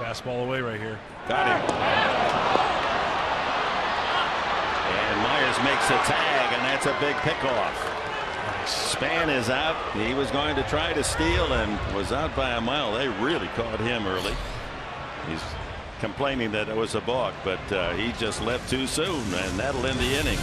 Fastball away right here. Got him. And Myers makes a tag, and that's a big pickoff. Span is out. He was going to try to steal and was out by a mile. They really caught him early. He's complaining that it was a balk, but uh, he just left too soon, and that'll end the inning.